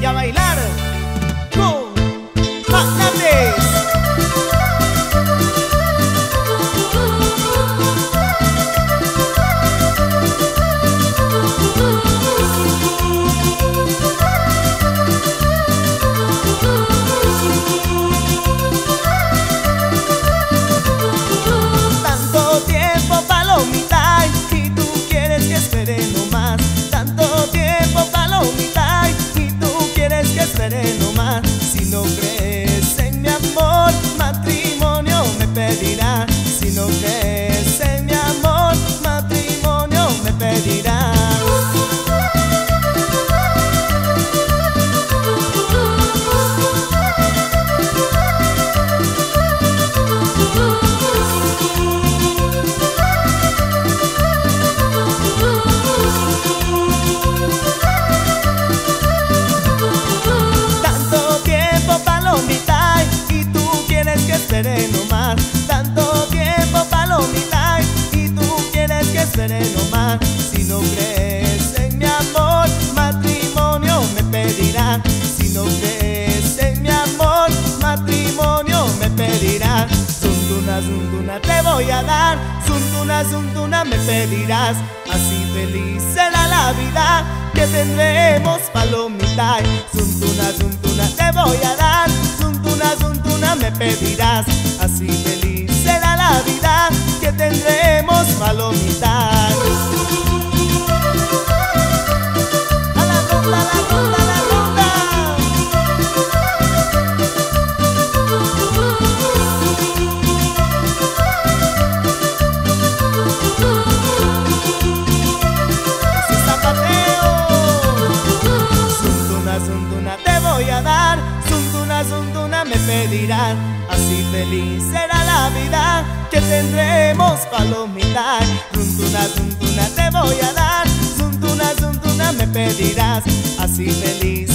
y a bailar. Quieres que espere no más. Si no crees en mi amor, matrimonio me pedirás. Si no crees Si no crees en mi amor, matrimonio me pedirán. Si no crees en mi amor, matrimonio me pedirán. Zuntuna, zuntuna te voy a dar. Zuntuna, zuntuna me pedirás. Así feliz será la vida que tendremos palomita. Zuntuna, zuntuna te voy a dar. Zuntuna, zuntuna me pedirás. Así feliz que tendremos palomita. Me pedirán. Así feliz será la vida que tendremos palomita. Zuntuna, zuntuna te voy a dar, zuntuna, zuntuna me pedirás. Así feliz